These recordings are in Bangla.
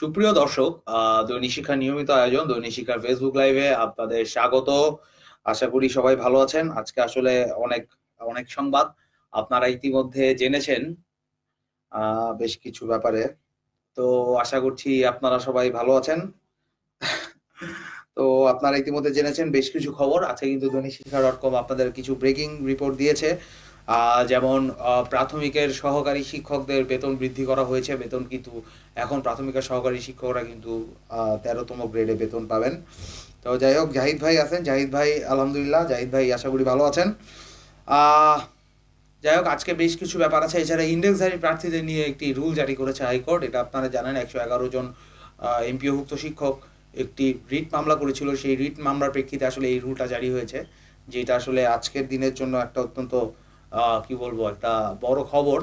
সুপ্রিয় দর্শক দৈনিক শিক্ষার নিয়মিত আয়োজন, দৈনিক শিক্ষার ফেসবুক লাইভে আপনাদের স্বাগত। আশা করি সবাই ভালো আছেন। আজকে আসলে অনেক অনেক সংবাদ। আপনারা ইতিমধ্যে জেনেছেন বেশ কিছু ব্যাপারে। তো আশা করছি আপনারা সবাই ভালো আছেন। তো আপনারা ইতিমধ্যে জেনেছেন বেশ কিছু খবর। আছে কিন্তু দৈনিক শিক্ষা ডট কম আপনাদের কিছু ব্রেকিং রিপোর্ট দিয়েছে। যেমন প্রাথমিকের সহকারী শিক্ষকদের বেতন বৃদ্ধি করা হয়েছে। বেতন কিন্তু এখন প্রাথমিকের সহকারী শিক্ষকরা কিন্তু তেরোতম গ্রেডে বেতন পাবেন। তো যাই হোক, জাহিদ ভাই আছেন। জাহিদ ভাই, আলহামদুলিল্লাহ। জাহিদ ভাই, আশা করি ভালো আছেন। যাই হোক, আজকে বেশ কিছু ব্যাপার আছে। এছাড়া ইন্ডেক্সধারী প্রার্থীদের নিয়ে একটি রুল জারি করেছে হাইকোর্ট। এটা আপনারা জানেন, একশো এগারো জন এমপিওভুক্ত শিক্ষক একটি রিট মামলা করেছিল। সেই রিট মামলার প্রেক্ষিতে আসলে এই রুলটা জারি হয়েছে, যেটা আসলে আজকের দিনের জন্য একটা অত্যন্ত কি বলব, একটা বড় খবর।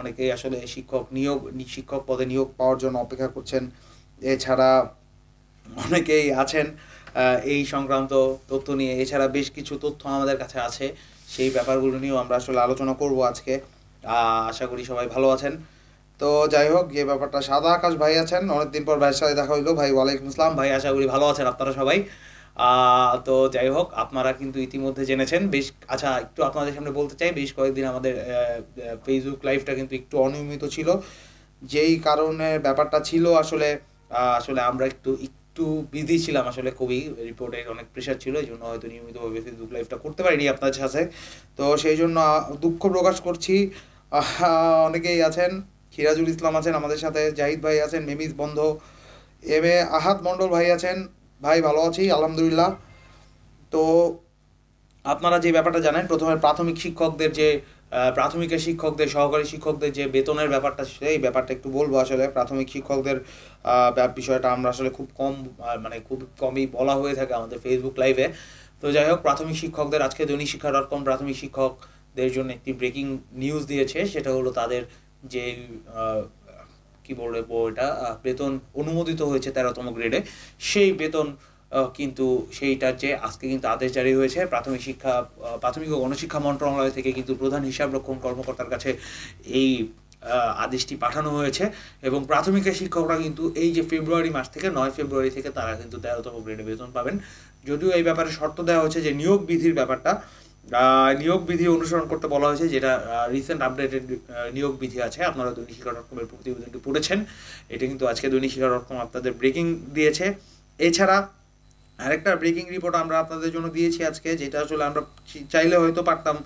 অনেকেই আসলে শিক্ষক নিয়োগ শিক্ষক পদে নিয়োগ পাওয়ার জন্য অপেক্ষা করছেন। এছাড়া অনেকেই আছেন এই সংক্রান্ত তথ্য নিয়ে। এছাড়া বেশ কিছু তথ্য আমাদের কাছে আছে। সেই ব্যাপারগুলো নিয়েও আমরা আসলে আলোচনা করব আজকে। আশা করি সবাই ভালো আছেন। তো যাই হোক, যে ব্যাপারটা সাদা আকাশ ভাই আছেন, অনেকদিন পর ভাইয়ের সাথে দেখা হইল। ভাই, ওয়ালাইকুম আসসালাম। ভাই, আশা করি ভালো আছেন আপনারা সবাই। তো যাই হোক, আপনারা কিন্তু ইতিমধ্যে জেনেছেন। বেশ আচ্ছা একটু আপনাদের সামনে বলতে চাই, বেশ কয়েকদিন আমাদের ফেসবুক লাইভটা কিন্তু একটু অনিয়মিত ছিল। যেই কারণে ব্যাপারটা ছিল আসলে আসলে আমরা একটু একটু বিজি ছিলাম আসলে, খুবই রিপোর্টের অনেক প্রেশার ছিল, এই জন্য হয়তো নিয়মিতভাবে ফেসবুক লাইভটা করতে পারিনি আপনার সাথে। তো সেই জন্য দুঃখ প্রকাশ করছি। অনেকেই আছেন, সিরাজুল ইসলাম আছেন আমাদের সাথে, জাহিদ ভাই আছেন, মেমিজ বন্ধ, এম এ আহাত মণ্ডল ভাই আছেন ভাই, ভালো আছি, আলহামদুলিল্লাহ। তো আপনারা যে ব্যাপারটা জানেন, প্রথমে প্রাথমিক শিক্ষকদের যে প্রাথমিকের শিক্ষকদের, সহকারী শিক্ষকদের যে বেতনের ব্যাপারটা, সেই ব্যাপারটা একটু বলব আসলে। প্রাথমিক শিক্ষকদের বিষয়টা আমরা আসলে খুব কম মানে খুব কমই বলা হয়ে থাকে আমাদের ফেসবুক লাইভে তো যাই হোক, প্রাথমিক শিক্ষকদের, আজকে দৈনিক শিক্ষা ডট কম প্রাথমিক শিক্ষকদের জন্য একটি ব্রেকিং নিউজ দিয়েছে। সেটা হলো তাদের যে কি বলব এটা বেতন অনুমোদিত হয়েছে তেরোতম গ্রেডে সেই বেতন কিন্তু সেইটার যে আজকে কিন্তু আদেশ জারি হয়েছে, প্রাথমিক শিক্ষা প্রাথমিক ও গণশিক্ষা মন্ত্রণালয় থেকে কিন্তু প্রধান হিসাব রক্ষণ কর্মকর্তার কাছে এই আদেশটি পাঠানো হয়েছে। এবং প্রাথমিকের শিক্ষকরা কিন্তু এই যে ফেব্রুয়ারি মাস থেকে, নয় ফেব্রুয়ারি থেকে তারা কিন্তু তেরোতম গ্রেডে বেতন পাবেন। যদিও এই ব্যাপারে শর্ত দেওয়া হয়েছে যে নিয়োগ বিধির ব্যাপারটা নিয়োগ বিধি অনুসরণ করতে বলা হয়েছে, যেটা রিসেন্ট আপডেটেড নিয়োগ বিধি আছে। আপনারা দৈনিক শিক্ষা ডট কমের প্রতিবেদনটি পড়েছেন। এটা কিন্তু আজকে দৈনিক শিক্ষা ডট কম আপনাদের ব্রেকিং দিয়েছে। এছাড়া আরেকটা ব্রেকিং রিপোর্ট আমরা আপনাদের জন্য দিয়েছি আজকে, যেটা আসলে আমরা চাইলে হয়তো পারতাম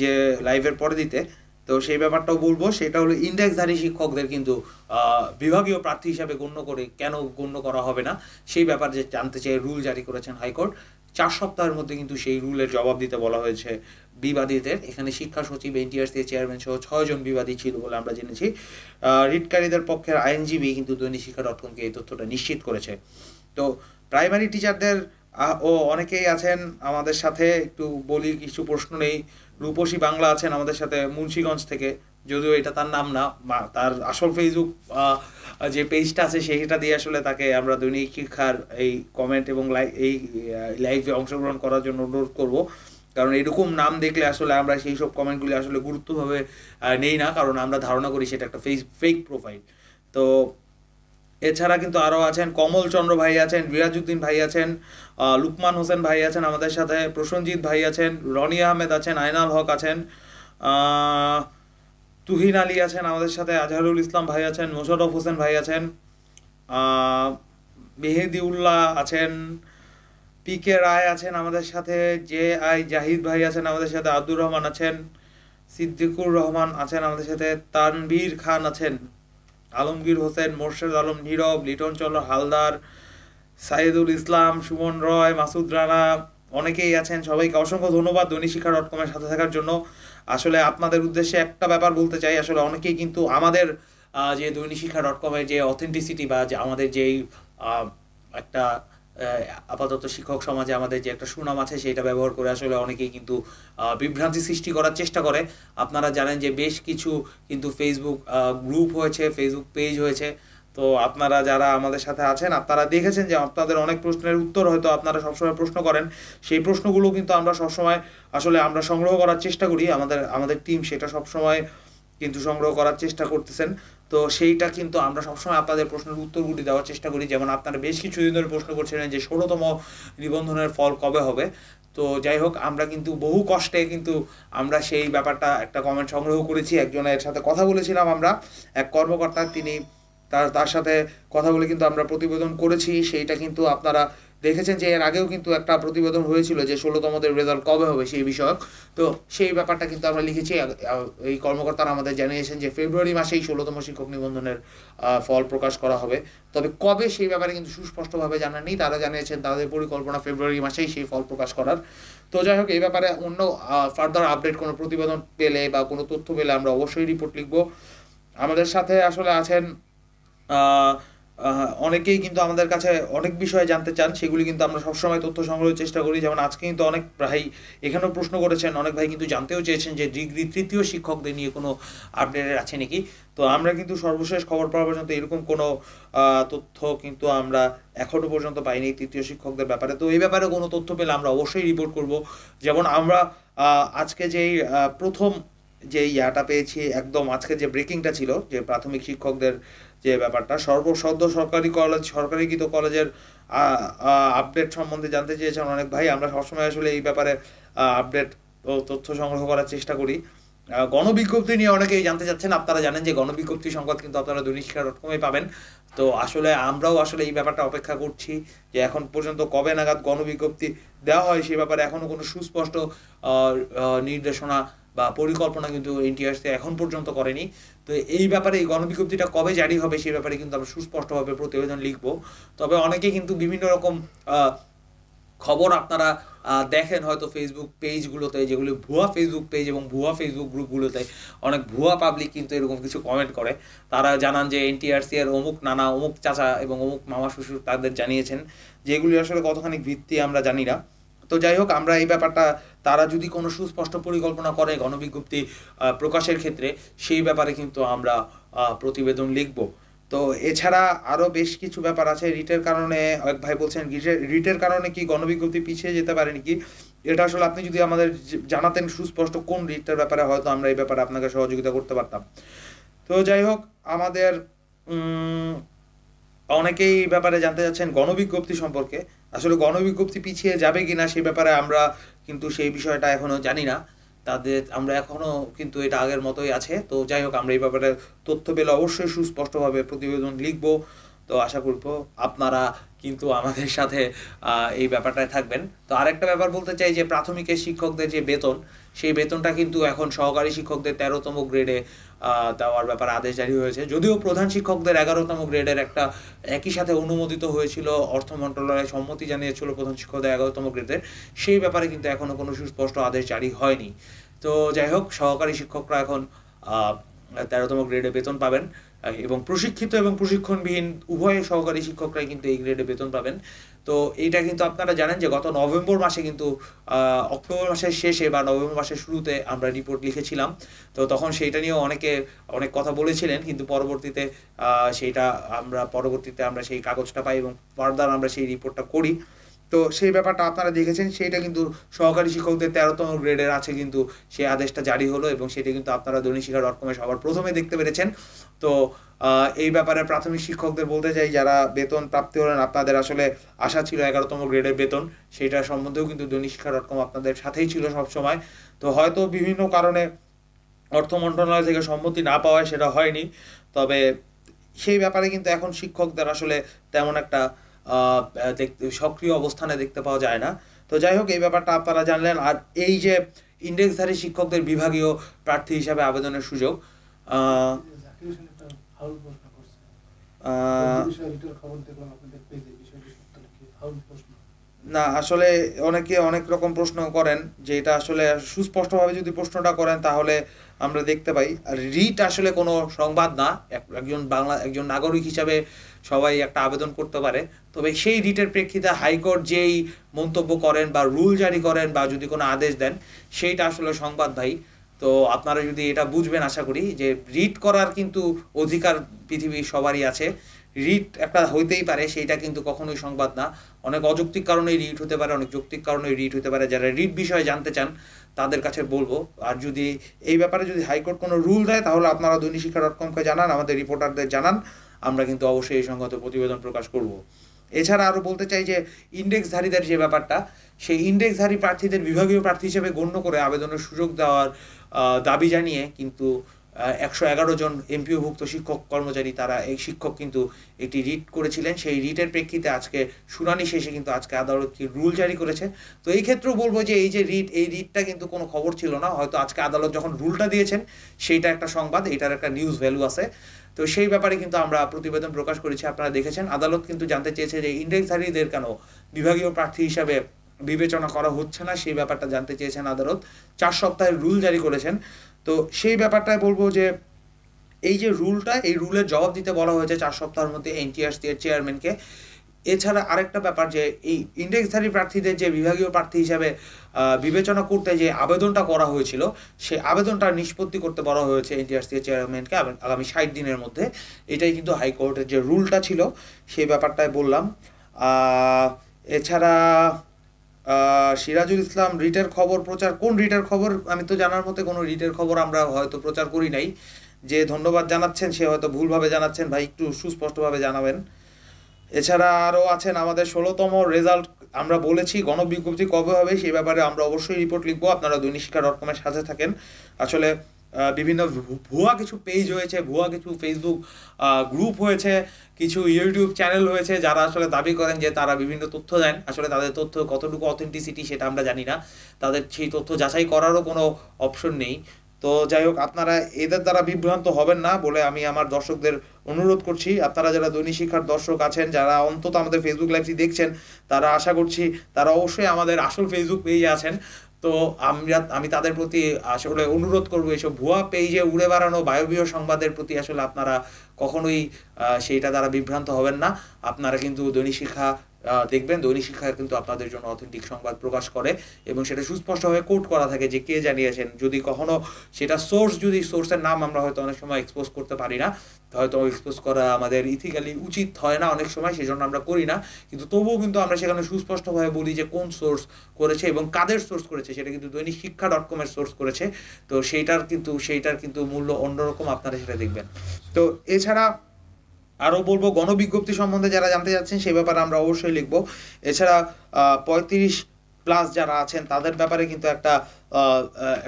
যে লাইভের পরে দিতে। তো সেই ব্যাপারটাও বলব, সেটা হলো ইন্ডেক্সধারী শিক্ষকদের কিন্তু বিভাগীয় প্রার্থী হিসাবে গণ্য করে কেন গণ্য করা হবে না, সেই ব্যাপার যে জানতে চাই রুল জারি করেছেন হাইকোর্ট। চার সপ্তাহের মধ্যে কিন্তু সেই রুলের জবাব দিতে বলা হয়েছে বিবাদীদের। এখানে শিক্ষা সচিব, এনটিআরসি চেয়ারম্যান সহ ছয়জন বিবাদী ছিল বলে আমরা জেনেছি। রিটকারীদের পক্ষের আইনজীবী কিন্তু দৈনিক শিক্ষা ডট কমকে এই তথ্যটা নিশ্চিত করেছে। তো প্রাইমারি টিচারদের ও অনেকেই আছেন আমাদের সাথে, একটু বলি, কিছু প্রশ্ন নেই। রূপসী বাংলা আছেন আমাদের সাথে মুন্সীগঞ্জ থেকে। যদিও এটা তার নাম না তার আসল ফেসবুক যে পেজটা আছে সেইটা দিয়ে আসলে তাকে আমরা দৈনিক শিক্ষার এই কমেন্ট এবং এই লাইভে অংশগ্রহণ করার জন্য অনুরোধ করব। কারণ এরকম নাম দেখলে আসলে আমরা সেই সব কমেন্টগুলি আসলে গুরুত্বভাবে নেই না, কারণ আমরা ধারণা করি সেটা একটা ফেস ফেক প্রোফাইল তো এছাড়া কিন্তু আরও আছেন কমল চন্দ্র ভাই আছেন, বিরাজউদ্দিন ভাই আছেন লুকমান হোসেন ভাই আছেন আমাদের সাথে, প্রসঞ্জিৎ ভাই আছেন, রনি আহমেদ আছেন, আয়নাল হক আছেন তুহিন আলী আছেন আমাদের সাথে, আজহারুল ইসলাম ভাই আছেন মোশারফ হোসেন ভাই আছেন মেহেদিউল্লাহ আছেন, পি কে রায় আছেন আমাদের সাথে, জে আই জাহিদ ভাই আছেন আমাদের সাথে, আব্দুর রহমান আছেন, সিদ্দিকুর রহমান আছেন আমাদের সাথে তানবীর খান আছেন, আলমগীর হোসেন, মোর্শেদ আলম, নীরব, লিটন চন্দ্র হালদার, সাইদুল ইসলাম, সুমন রয়, মাসুদ রানা, অনেকেই আছেন। সবাইকে অসংখ্য ধন্যবাদ দৈনিক শিক্ষা ডট কমের সাথে থাকার জন্য। আসলে আপনাদের উদ্দেশ্যে একটা ব্যাপার বলতে চাই, আসলে অনেকেই কিন্তু আমাদের যে দৈনিক শিক্ষা ডট কমের যে অথেন্টিসিটি বা যে আমাদের যেই একটা আপাতত শিক্ষক সমাজে আমাদের যে একটা সুনাম আছে সেটা ব্যবহার করে আসলে অনেকেই কিন্তু বিভ্রান্তি সৃষ্টি করার চেষ্টা করে। আপনারা জানেন যে বেশ কিছু কিন্তু ফেসবুক গ্রুপ হয়েছে ফেসবুক পেজ হয়েছে। তো আপনারা যারা আমাদের সাথে আছেন, আপনারা দেখেছেন যে আপনাদের অনেক প্রশ্নের উত্তর হয়তো আপনারা সবসময় প্রশ্ন করেন। সেই প্রশ্নগুলো কিন্তু আমরা সবসময় আসলে আমরা সংগ্রহ করার চেষ্টা করি। আমাদের আমাদের টিম সেটা সবসময় কিন্তু সংগ্রহ করার চেষ্টা করতেছেন। তো সেইটা কিন্তু আমরা সবসময় আপনাদের প্রশ্নের উত্তরগুলি দেওয়ার চেষ্টা করি। যেমন আপনারা বেশ কিছুদিন ধরে প্রশ্ন করছিলেন যে ষোলোতম নিবন্ধনের ফল কবে হবে? তো যাই হোক, আমরা কিন্তু বহু কষ্টে কিন্তু আমরা সেই ব্যাপারটা একটা কমেন্ট সংগ্রহ করেছি। একজনের সাথে কথা বলেছিলাম আমরা। এক কর্মকর্তা, তিনি তার তার সাথে কথা বলে কিন্তু আমরা প্রতিবেদন করেছি। সেইটা কিন্তু আপনারা দেখেছেন যে এর আগেও কিন্তু একটা প্রতিবেদন হয়েছিল যে ষোলোতমদের রেজাল্ট কবে হবে সেই বিষয়ক। তো সেই ব্যাপারটা কিন্তু আমরা লিখেছি। এই কর্মকর্তারা আমাদের জানিয়েছেন যে ফেব্রুয়ারি মাসেই ষোলোতম শিক্ষক নিবন্ধনের ফল প্রকাশ করা হবে। তবে কবে সেই ব্যাপারে কিন্তু সুস্পষ্টভাবে জানাননি তারা জানিয়েছেন তাদের পরিকল্পনা ফেব্রুয়ারি মাসেই সেই ফল প্রকাশ করার। তো যাই হোক, এই ব্যাপারে অন্য ফার্দার আপডেট কোনো প্রতিবেদন পেলে বা কোনো তথ্য পেলে আমরা অবশ্যই রিপোর্ট লিখব। আমাদের সাথে আসলে আছেন অনেকেই কিন্তু আমাদের কাছে অনেক বিষয়ে জানতে চান, সেগুলি কিন্তু আমরা সবসময় তথ্য সংগ্রহের চেষ্টা করি। যেমন আজকে কিন্তু অনেক ভাই এখানেও প্রশ্ন করেছেন, অনেক ভাই কিন্তু জানতেও চেয়েছেন যে ডিগ্রি তৃতীয় শিক্ষকদের নিয়ে কোনো আপডেটের আছে নাকি? তো আমরা কিন্তু সর্বশেষ খবর পাওয়া পর্যন্ত এরকম কোনো তথ্য কিন্তু আমরা এখনও পর্যন্ত পাইনি তৃতীয় শিক্ষকদের ব্যাপারে। তো এই ব্যাপারে কোনো তথ্য পেলে আমরা অবশ্যই রিপোর্ট করব। যেমন আমরা আজকে যেই প্রথম যে ইয়াটা পেয়েছি, একদম আজকে যে ব্রেকিংটা ছিল, যে প্রাথমিক শিক্ষকদের যে ব্যাপারটা। সর্বসদ্য সরকারি কলেজ, সরকারিকৃত কলেজের আপডেট সম্বন্ধে জানতে চেয়েছেন অনেক ভাই। আমরা সবসময় আসলে এই ব্যাপারে আপডেট ও তথ্য সংগ্রহ করার চেষ্টা করি। গণবিজ্ঞপ্তি নিয়ে অনেকেই জানতে চাচ্ছেন। আপনারা জানেন যে গণবিজ্ঞপ্তি সংবাদ কিন্তু আপনারা দৈনিক শিক্ষা ডট কমে পাবেন। তো আসলে আমরাও আসলে এই ব্যাপারটা অপেক্ষা করছি যে এখন পর্যন্ত কবে নাগাদ গণবিজ্ঞপ্তি দেওয়া হয় সে ব্যাপারে এখনও কোনো সুস্পষ্ট নির্দেশনা বা পরিকল্পনা কিন্তু এনটিআরসি এখন পর্যন্ত করেনি। তো এই ব্যাপারে এই গণবিজ্ঞপ্তিটা কবে জারি হবে সেই ব্যাপারে কিন্তু আমরা সুস্পষ্টভাবে প্রতিবেদন লিখব। তবে অনেকে কিন্তু বিভিন্ন রকম খবর আপনারা দেখেন হয়তো ফেসবুক পেজগুলোতে যেগুলি ভুয়া ফেসবুক পেজ এবং ভুয়া ফেসবুক গ্রুপগুলোতে অনেক ভুয়া পাবলিক কিন্তু এরকম কিছু কমেন্ট করে। তারা জানান যে এনটিআরসি এর অমুক নানা, অমুক চাচা এবং অমুক মামা শ্বশুর তাদের জানিয়েছেন। যেগুলি আসলে কতখানি ভিত্তি আমরা জানি না। তো যাই হোক, আমরা এই ব্যাপারটা, তারা যদি কোনো সুস্পষ্ট পরিকল্পনা করে গণবিজ্ঞপ্তি প্রকাশের ক্ষেত্রে, সেই ব্যাপারে কিন্তু আমরা প্রতিবেদন লিখব। তো এছাড়া আরও বেশ কিছু ব্যাপার আছে। রিটের কারণে, এক ভাই বলছেন, রিটের কারণে কি গণবিজ্ঞপ্তি পিছিয়ে যেতে পারে নাকি? এটা আসলে আপনি যদি আমাদের জানাতেন সুস্পষ্ট কোন রিটের ব্যাপারে হয়তো আমরা এই ব্যাপারে আপনাকে সহযোগিতা করতে পারতাম। তো যাই হোক, আমাদের অনেকেই ব্যাপারে জানতে চাচ্ছেন গণবিজ্ঞপ্তি সম্পর্কে। আসলে গণবিজ্ঞপ্তি পিছিয়ে যাবে কিনা সে ব্যাপারে আমরা কিন্তু সেই বিষয়টা এখনও জানি না। তাদের, আমরা এখনও কিন্তু এটা আগের মতোই আছে। তো যাই হোক, আমরা এই ব্যাপারে তথ্য পেলে অবশ্যই সুস্পষ্টভাবে প্রতিবেদন লিখব। তো আশা করব আপনারা কিন্তু আমাদের সাথে এই ব্যাপারটায় থাকবেন। তো আরেকটা ব্যাপার বলতে চাই যে প্রাথমিকের শিক্ষকদের যে বেতন, সেই বেতনটা কিন্তু এখন সহকারী শিক্ষকদের তেরোতম গ্রেডে দেওয়ার ব্যাপারে আদেশ জারি হয়েছে। যদিও প্রধান শিক্ষকদের এগারোতম গ্রেডের একটা একই সাথে অনুমোদিত হয়েছিল, অর্থ মন্ত্রণালয় সম্মতি জানিয়েছিল প্রধান শিক্ষকদের এগারোতম গ্রেডের, সেই ব্যাপারে কিন্তু এখনও কোনো সুস্পষ্ট আদেশ জারি হয়নি। তো যাই হোক, সহকারী শিক্ষকরা এখন তেরোতম গ্রেডে বেতন পাবেন। এবং প্রশিক্ষিত এবং প্রশিক্ষণবিহীন উভয় সহকারী শিক্ষকরাই কিন্তু এই গ্রেডে বেতন পাবেন। তো এইটা কিন্তু আপনারা জানেন যে গত নভেম্বর মাসে কিন্তু অক্টোবর মাসের শেষে বা নভেম্বর মাসের শুরুতে আমরা রিপোর্ট লিখেছিলাম। তো তখন সেইটা নিয়েও অনেকে অনেক কথা বলেছিলেন, কিন্তু পরবর্তীতে সেইটা আমরা, পরবর্তীতে আমরা সেই কাগজটা পাই এবং ফার্দার আমরা সেই রিপোর্টটা করি। তো সেই ব্যাপারটা আপনারা দেখেছেন, সেইটা কিন্তু সহকারী শিক্ষকদের তেরোতম গ্রেডের আছে কিন্তু সেই আদেশটা জারি হলো এবং সেটা কিন্তু আপনারা দৈনিক শিক্ষা ডট কমে সবার প্রথমে দেখতে পেরেছেন। তো এই ব্যাপারে প্রাথমিক শিক্ষকদের বলতে চাই, যারা বেতন প্রাপ্তি হলেন, আপনাদের আসলে আশা ছিল এগারোতম গ্রেডের বেতন, সেটা সম্বন্ধেও কিন্তু দৈনিক শিক্ষা ডট কম আপনাদের সাথেই ছিল সবসময়। তো হয়তো বিভিন্ন কারণে অর্থ মন্ত্রণালয় থেকে সম্মতি না পাওয়ায় সেটা হয়নি, তবে সেই ব্যাপারে কিন্তু এখন শিক্ষকদের আসলে তেমন একটা সক্রিয় অবস্থানে দেখতে পাওয়া যায় না। তো যাই হোক, এই ব্যাপারটা আপনারা জানলেন। আর এই যে ইন্ডেক্সধারী শিক্ষকদের বিভাগীয় প্রার্থী হিসাবে আবেদনের সুযোগ না, আসলে অনেকে অনেক রকম প্রশ্ন করেন যে এটা আসলে সুস্পষ্টভাবে যদি প্রশ্নটা করেন, তাহলে আমরা দেখতে পাই। আর রিট আসলে কোনো সংবাদ না। একজন বাংলা একজন নাগরিক হিসাবে সবাই একটা আবেদন করতে পারে। তবে সেই রিটের প্রেক্ষিতে হাইকোর্ট যেই মন্তব্য করেন বা রুল জারি করেন বা যদি কোনো আদেশ দেন, সেইটা আসলে সংবাদ ভাই। তো আপনারা যদি এটা বুঝবেন, আশা করি যে রিট করার কিন্তু অধিকার পৃথিবীর সবারই আছে। রিট একটা হইতেই পারে, সেইটা কিন্তু কখনোই সংবাদ না। অনেক অযৌক্তিক কারণে রিট হতে পারে, অনেক যৌক্তিক কারণে রিট হতে পারে। যারা রিট বিষয়ে জানতে চান, তাদের কাছে বলব। আর যদি এই ব্যাপারে যদি হাইকোর্ট কোনো রুল দেয়, তাহলে আপনারা দৈনিক শিক্ষা ডট কমকে জানান, আমাদের রিপোর্টারদের জানান। আমরা কিন্তু অবশ্যই এই সংক্রান্ত প্রতিবেদন প্রকাশ করব। এছাড়া আরও বলতে চাই যে, ইন্ডেক্সধারীদের যে ব্যাপারটা, সেই ইন্ডেক্সধারী প্রার্থীদের বিভাগীয় প্রার্থী হিসেবে গণ্য করে আবেদনের সুযোগ দেওয়ার দাবি জানিয়ে কিন্তু একশো এগারো জন এমপিওভুক্ত শিক্ষক কর্মচারী তারা এই শিক্ষক কিন্তু একটি রিট করেছিলেন। সেই রিটের প্রেক্ষিতে আজকে শুনানি শেষে কিন্তু আজকে আদালত কি রুল জারি করেছে। তো এই ক্ষেত্রেও বলব যে, এই যে রিট, এই রিটটা কিন্তু কোনো খবর ছিল না। হয়তো আজকে আদালত যখন রুলটা দিয়েছেন, সেইটা একটা সংবাদ, এটার একটা নিউজ ভ্যালু আছে। তো সেই ব্যাপারে কিন্তু আমরা প্রতিবেদন প্রকাশ করেছি, আপনারা দেখেছেন। আদালত কিন্তু জানতে চেয়েছে যে ইন্ডেক্সধারীদের কেন বিভাগীয় প্রার্থী হিসাবে বিবেচনা করা হচ্ছে না, সেই ব্যাপারটা জানতে চেয়েছেন আদালত। চার সপ্তাহের রুল জারি করেছেন। তো সেই ব্যাপারটায় বলব যে এই যে রুলটা এই রুলের জবাব দিতে বলা হয়েছে চার সপ্তাহের মধ্যে এনটিআরসি এর চেয়ারম্যানকে এছাড়া আরেকটা ব্যাপার যে এই ইন্ডেক্সধারী প্রার্থীদের যে বিভাগীয় প্রার্থী হিসাবে বিবেচনা করতে যে আবেদনটা করা হয়েছিল সেই আবেদনটা নিষ্পত্তি করতে বলা হয়েছে এনটিআরসি চেয়ারম্যানকে আগামী ষাট দিনের মধ্যে। এটাই কিন্তু হাইকোর্টের যে রুলটা ছিল, সেই ব্যাপারটায় বললাম। এছাড়া সিরাজুল ইসলাম রিটের খবর প্রচার, কোন রিটের খবর? আমি তো জানার মতে কোনো রিটের খবর আমরা হয়তো প্রচার করি নাই। যে ধন্যবাদ জানাচ্ছেন, সে হয়তো ভুলভাবে জানাচ্ছেন। ভাই, একটু সুস্পষ্টভাবে জানাবেন। এছাড়া আরও আছেন আমাদের ষোলোতম রেজাল্ট আমরা বলেছি, গণবিজ্ঞপ্তি কবে হবে সেই ব্যাপারে আমরা অবশ্যই রিপোর্ট লিখব, আপনারা দৈনিক শিক্ষা ডট কমের সাথে থাকেন। আসলে বিভিন্ন ভুয়া কিছু পেজ হয়েছে, ভুয়া কিছু ফেসবুক গ্রুপ হয়েছে, কিছু ইউটিউব চ্যানেল হয়েছে, যারা আসলে দাবি করেন যে তারা বিভিন্ন তথ্য দেন। আসলে তাদের তথ্য কতটুকু অথেন্টিসিটি সেটা আমরা জানি না। তাদের সেই তথ্য যাচাই করারও কোনো অপশন নেই। তো যাই হোক, আপনারা এদের দ্বারা বিভ্রান্ত হবেন না বলে আমি আমার দর্শকদের অনুরোধ করছি। আপনারা যারা দৈনিক শিক্ষার দর্শক আছেন, যারা অন্তত আমাদের ফেসবুক লাইভটি দেখছেন, তারা আশা করছি তারা অবশ্যই আমাদের আসল ফেসবুক পেজে আছেন। তো আমরা, আমি তাদের প্রতি আসলে অনুরোধ করব এসব ভুয়া পেজে উড়ে বেড়ানো বায়বীয় সংবাদের প্রতি আসলে আপনারা কখনোই সেইটা দ্বারা বিভ্রান্ত হবেন না। আপনারা কিন্তু দৈনিক শিক্ষা দেখবেন দৈনিক শিক্ষা কিন্তু আপনাদের জন্য অথেন্টিক সংবাদ প্রকাশ করে এবং সেটা সুস্পষ্টভাবে কোট করা থাকে যে কে জানিয়েছেন। যদি কখনো সেটা সোর্স যদি সোর্সের নাম আমরা হয়তো অনেক সময় এক্সপোজ করতে পারি না, হয়তো এক্সপোজ করা আমাদের ইথিক্যালি উচিত হয় না অনেক সময় সেই জন্য আমরা করি না। কিন্তু তবুও কিন্তু আমরা সেখানে সুস্পষ্টভাবে বলি যে কোন সোর্স করেছে এবং কাদের সোর্স করেছে, সেটা কিন্তু দৈনিক শিক্ষা ডট কমের সোর্স করেছে। তো সেইটার কিন্তু সেইটার কিন্তু মূল্য অন্যরকম আপনারা সেটা দেখবেন। তো এছাড়া আরও বলব, গণবিজ্ঞপ্তি সম্বন্ধে যারা জানতে যাচ্ছেন সেই ব্যাপারে আমরা অবশ্যই লিখব। এছাড়া পঁয়ত্রিশ প্লাস যারা আছেন, তাদের ব্যাপারে কিন্তু একটা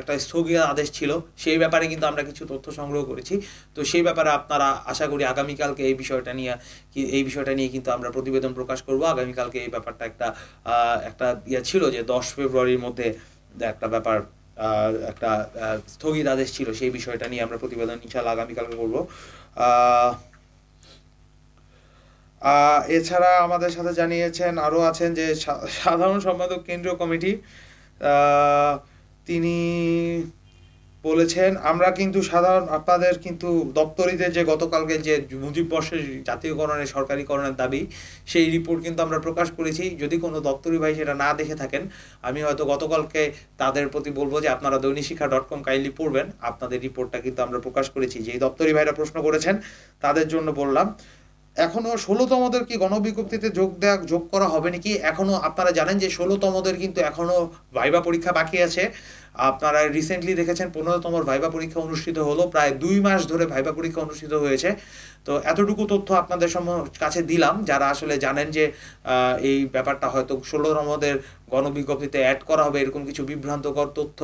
একটা স্থগিত আদেশ ছিল। সেই ব্যাপারে কিন্তু আমরা কিছু তথ্য সংগ্রহ করেছি। তো সেই ব্যাপারে আপনারা আশা করি আগামীকালকে এই বিষয়টা নিয়ে, কি, এই বিষয়টা নিয়ে কিন্তু আমরা প্রতিবেদন প্রকাশ করব। আগামীকালকে এই ব্যাপারটা একটা একটা ইয়ে ছিল যে দশ ফেব্রুয়ারির মধ্যে একটা ব্যাপার একটা স্থগিত আদেশ ছিল। সেই বিষয়টা নিয়ে আমরা প্রতিবেদন ইনশাল্লাহ আগামীকালকে করব। এছাড়া আমাদের সাথে জানিয়েছেন, আরও আছেন যে সাধারণ সম্পাদক কেন্দ্রীয় কমিটি তিনি বলেছেন, আমরা কিন্তু সাধারণ, আপনাদের কিন্তু দপ্তরিতে যে গতকালকে যে মুজিব বর্ষের জাতীয়করণের সরকারিকরণের দাবি, সেই রিপোর্ট কিন্তু আমরা প্রকাশ করেছি। যদি কোনো দপ্তরি ভাই সেটা না দেখে থাকেন, আমি হয়তো গতকালকে তাদের প্রতি বলব যে আপনারা দৈনিক শিক্ষা ডট কম কাইন্ডলি পড়বেন। আপনাদের রিপোর্টটা কিন্তু আমরা প্রকাশ করেছি। যেই দপ্তরি ভাইরা প্রশ্ন করেছেন, তাদের জন্য বললাম। এখনও ষোলোতমদের কি গণবিজ্ঞপ্তিতে যোগ দেওয়া যোগ করা হবে নাকি? এখনও আপনারা জানেন যে ষোলোতমদের কিন্তু এখনও ভাইবা পরীক্ষা বাকি আছে। আপনারা রিসেন্টলি দেখেছেন পনেরোতম ভাইবা পরীক্ষা অনুষ্ঠিত হলো, প্রায় দুই মাস ধরে ভাইবা পরীক্ষা অনুষ্ঠিত হয়েছে। তো এতটুকু তথ্য আপনাদের কাছে দিলাম, যারা আসলে জানেন যে এই ব্যাপারটা হয়তো ষোলোতমদের গণবিজ্ঞপ্তিতে অ্যাড করা হবে, এরকম কিছু বিভ্রান্তকর তথ্য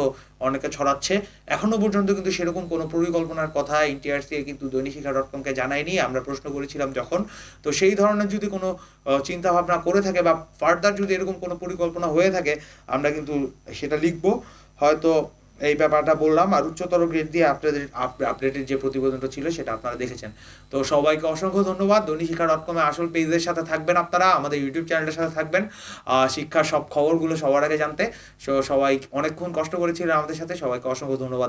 অনেকে ছড়াচ্ছে। এখনও পর্যন্ত কিন্তু সেরকম কোনো পরিকল্পনার কথা এনটিআরসি কিন্তু দৈনিক শিক্ষা ডট কমকে জানায়নি, আমরা প্রশ্ন করেছিলাম যখন। তো সেই ধরনের যদি কোনো চিন্তা ভাবনা করে থাকে বা ফার্দার যদি এরকম কোনো পরিকল্পনা হয়ে থাকে, আমরা কিন্তু সেটা লিখব। হয়তো এই ব্যাপারটা বললাম আর উচ্চতর গ্রেড দিয়ে আপনাদের আপডেটের যে প্রতিবেদনটা ছিল সেটা আপনারা দেখেছেন। তো সবাইকে অসংখ্য ধন্যবাদ। দৈনিক শিক্ষা ডট কমে আসল পেজের সাথে থাকবেন আপনারা, আমাদের ইউটিউব চ্যানেলের সাথে থাকবেন। শিক্ষার সব খবরগুলো সবার আগে জানতে। সবাই অনেকক্ষণ কষ্ট করেছিলেন আমাদের সাথে, সবাইকে অসংখ্য ধন্যবাদ।